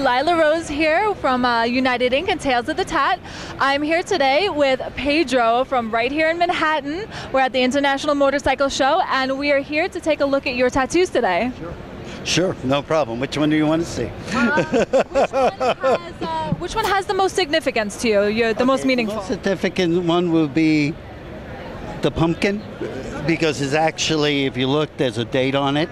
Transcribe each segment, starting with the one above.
Leila Rose here from uh, United Ink and Tales of the Tatt. I'm here today with Pedro from right here in Manhattan. We're at the International Motorcycle Show and we are here to take a look at your tattoos today. Sure. Sure, no problem. Which one do you want to see? Uh, which, one has, uh, which, one has, the most significance to you, You're the okay, most meaningful? The most significant one will be the pumpkin because it's actually, if you look, there's a date on it.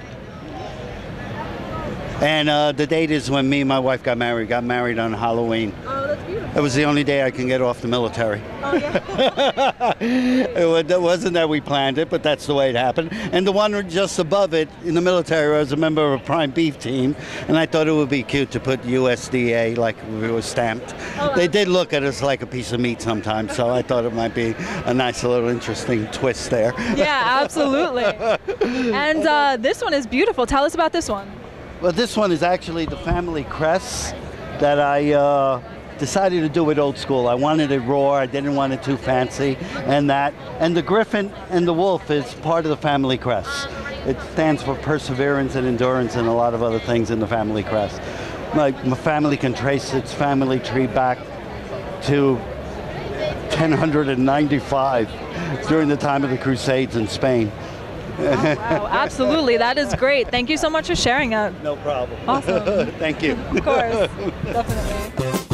And uh, the date is when me and my wife got married. Got married on Halloween. Oh, that's beautiful. It was the only day I can get off the military. Oh, yeah. it wasn't that we planned it, but that's the way it happened. And the one just above it in the military, I was a member of a prime beef team, and I thought it would be cute to put USDA like it was stamped. Oh, they did look at us like a piece of meat sometimes, so I thought it might be a nice little interesting twist there. Yeah, absolutely. and uh, this one is beautiful. Tell us about this one. Well, this one is actually the family crest that I uh, decided to do it old school. I wanted it raw. I didn't want it too fancy, and that. And the griffin and the wolf is part of the family crest. It stands for perseverance and endurance and a lot of other things in the family crest. My, my family can trace its family tree back to 1095 during the time of the Crusades in Spain. Oh, wow, absolutely. That is great. Thank you so much for sharing it. No problem. Awesome. Thank you. of course. Definitely.